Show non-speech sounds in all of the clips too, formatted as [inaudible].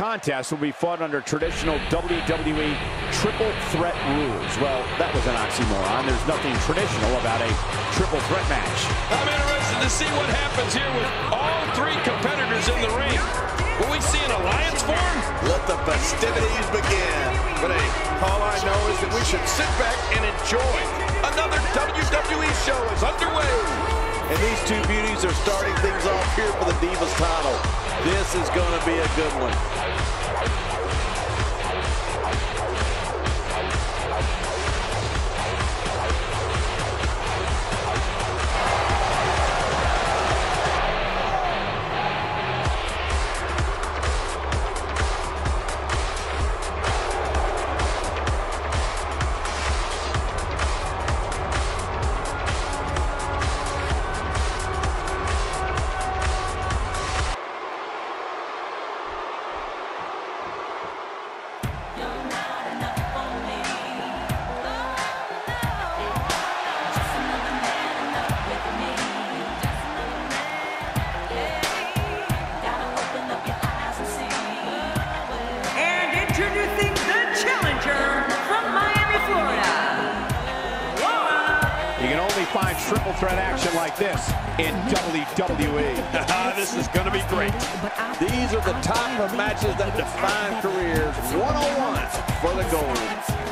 time again. Welcome. Contest will be fought under traditional WWE triple threat rules. Well, that was an oxymoron. There's nothing traditional about a triple threat match. I'm interested to see what happens here with all three competitors in the ring. Will we see an alliance form? Let the festivities begin. But hey, all I know is that we should sit back and enjoy. Another WWE show is underway. And these two beauties are starting things off here for the Divas title. This is going to be a good one. Triple threat action like this in WWE. [laughs] this is going to be great. These are the type of matches that define careers. One-on-one for the gold.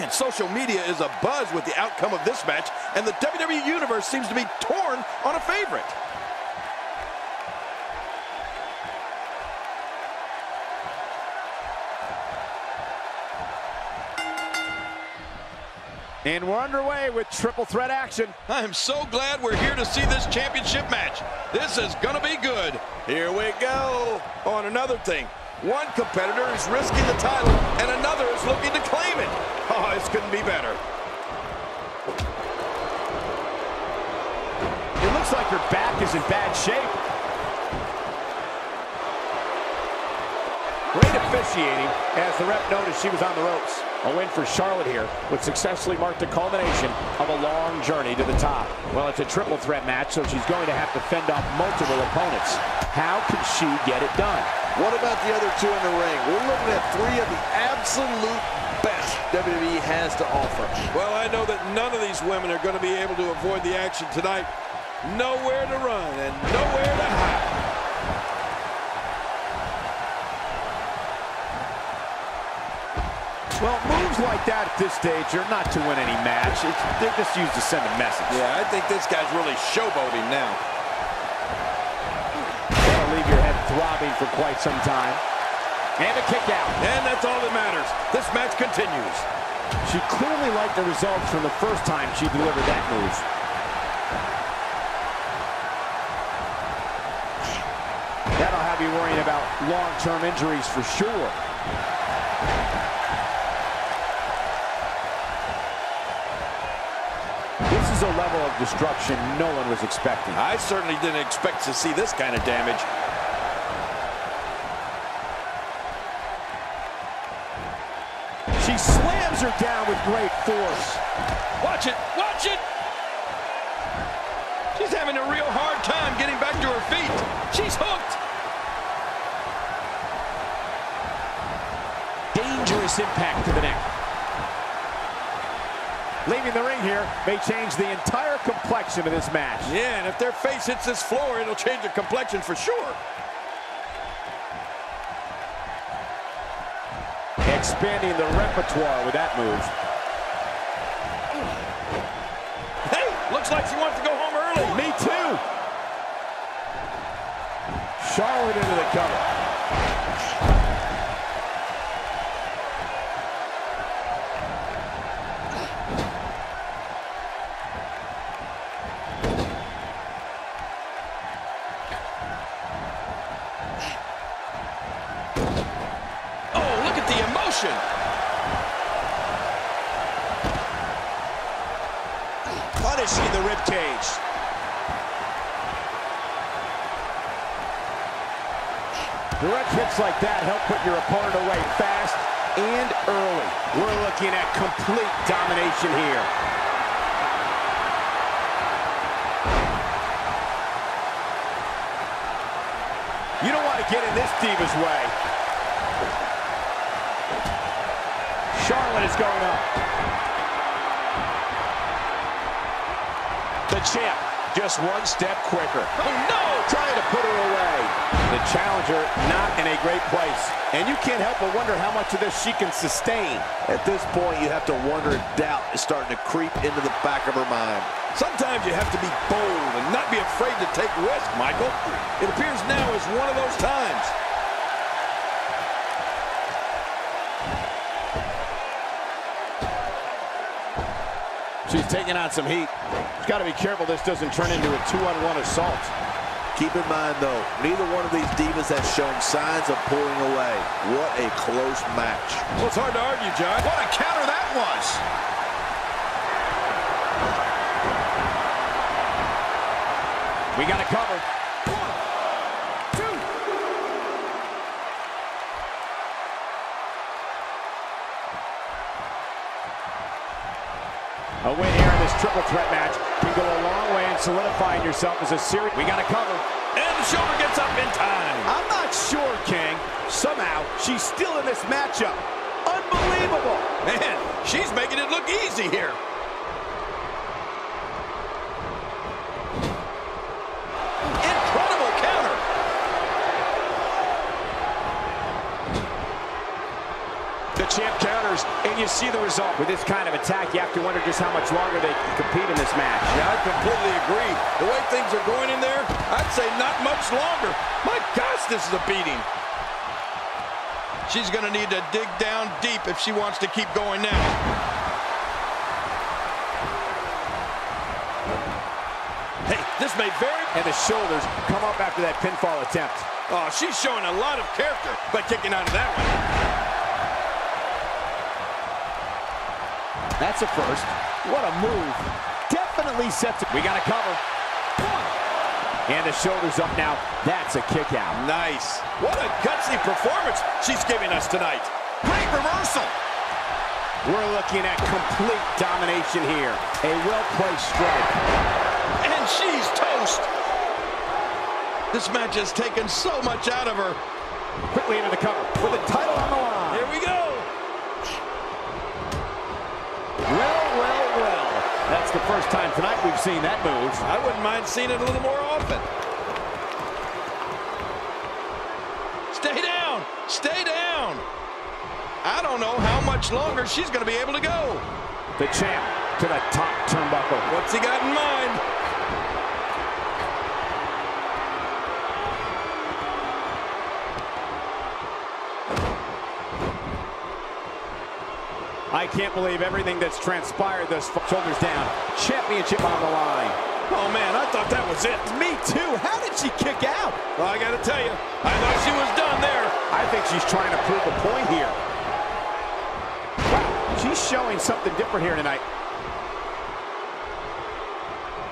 Man, social media is a buzz with the outcome of this match, and the WWE Universe seems to be torn on a favorite. And we're underway with triple threat action. I'm so glad we're here to see this championship match. This is going to be good. Here we go. On another thing, one competitor is risking the title, and another is looking to claim it. [laughs] Oh, this couldn't be better. It looks like her back is in bad shape. Great officiating as the rep noticed she was on the ropes. A win for Charlotte here would successfully mark the culmination of a long journey to the top. Well, it's a triple threat match, so she's going to have to fend off multiple opponents. How can she get it done? What about the other two in the ring? We're looking at three of the absolute best WWE has to offer. Well, I know that none of these women are going to be able to avoid the action tonight. Nowhere to run and nowhere to hide. Well, moves like that at this stage are not to win any match. It's, they're just used to send a message. Yeah, I think this guy's really showboating now. That'll leave your head throbbing for quite some time. And a kick out. And that's all that matters. This match continues. She clearly liked the results from the first time she delivered that move. That'll have you worrying about long-term injuries for sure. This is a level of destruction no one was expecting. I certainly didn't expect to see this kind of damage. She slams her down with great force. Watch it, watch it! She's having a real hard time getting back to her feet. She's hooked. Dangerous impact to the neck. Leaving the ring here may change the entire complexion of this match. Yeah, and if their face hits this floor, it'll change the complexion for sure. Expanding the repertoire with that move. Hey, looks like she wants to go home early. Me too. Charlotte into the cover. Punishing the rib cage. Direct hits like that help put your opponent away fast and early. We're looking at complete domination here. You don't want to get in this diva's way. Charlotte is going up. The champ, just one step quicker. Oh, no! Trying to put her away. The challenger not in a great place. And you can't help but wonder how much of this she can sustain. At this point, you have to wonder if doubt is starting to creep into the back of her mind. Sometimes you have to be bold and not be afraid to take risks, Michael. It appears now is one of those times. She's taking on some heat. She's got to be careful this doesn't turn into a two-on-one assault. Keep in mind, though, neither one of these divas has shown signs of pulling away. What a close match. Well, it's hard to argue, John. What a counter that was. We got to cover. Yourself as a series. We got to cover. And the shoulder gets up in time. I'm not sure, King. Somehow, she's still in this matchup. Unbelievable. Man, she's making it look easy here. Incredible counter. The champ counters, and you see the result. With this kind of attack, you have to wonder just how much longer they can compete in this match. Yeah, I completely agree. The way things are going in there, I'd say not much longer. My gosh, this is a beating. She's going to need to dig down deep if she wants to keep going now. Hey, this may very... And the shoulders come up after that pinfall attempt. Oh, she's showing a lot of character by kicking out of that one. That's a first. What a move. Definitely sets it. We got to cover. And the shoulders up now. That's a kick out. Nice. What a gutsy performance she's giving us tonight. Great reversal. We're looking at complete domination here. A well-placed strike. And she's toast. This match has taken so much out of her. Quickly into the cover with the title on the line. Here we go. Well, well, well. That's the first time tonight we've seen that move. I wouldn't mind seeing it a little more often. Stay down. Stay down. I don't know how much longer she's going to be able to go. The champ to the top turnbuckle. What's he got in mind? I can't believe everything that's transpired thus far. Shoulders down. Championship on the line. Oh, man, I thought that was it. Me too. How did she kick out? Well, I got to tell you, I thought she was done there. I think she's trying to prove a point here. Wow, she's showing something different here tonight.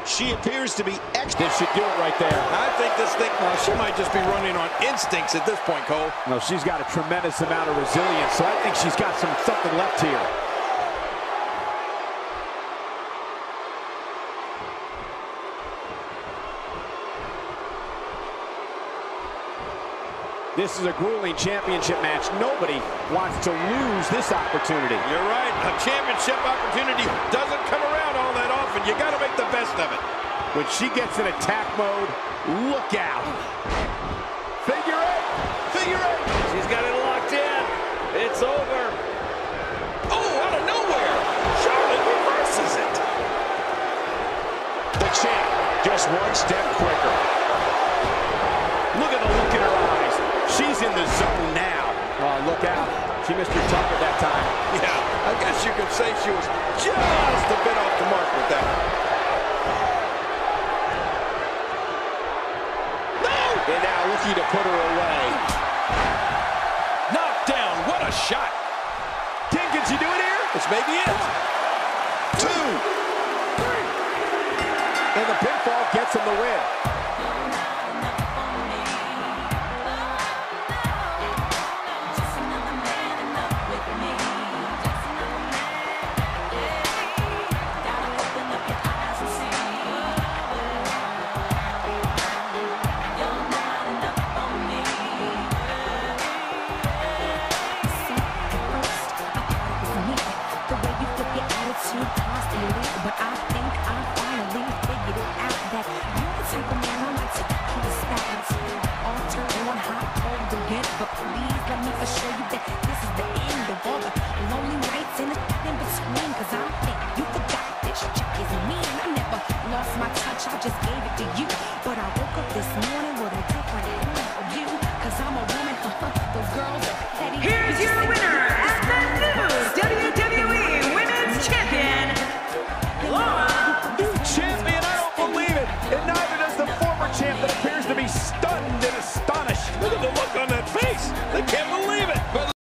She appears to be extra. This should do it right there. I think this thing, well, she might just be running on instincts at this point, Cole. No, she's got a tremendous amount of resilience, so I think she's got some something left here. This is a grueling championship match. Nobody wants to lose this opportunity. You're right. A championship opportunity doesn't come around all that often. You got to make the best of it. When she gets in attack mode, look out. Figure eight. Figure eight. She's got it locked in. It's over. Oh, out of nowhere. Charlotte reverses it. The champ just one step quicker. Look at the look in her eyes. She's in the zone now. Oh, look out. She missed her target that time. Yeah, I guess you could say she was just a bit off the mark with that. No! And now looking to put her away. Knocked down. What a shot. King, can she do it here? This may be it. Two. Three. And the pinfall gets him the win. Is me. And I never lost my touch, I just gave it to you. But I woke up this morning with a different point of view. Cause I'm a woman, uh-huh. Those girls are petty. Here's your winner and the new WWE Women's Champion, Laura Champion, I don't believe it. And neither does the former champ that appears to be stunned and astonished. Look at the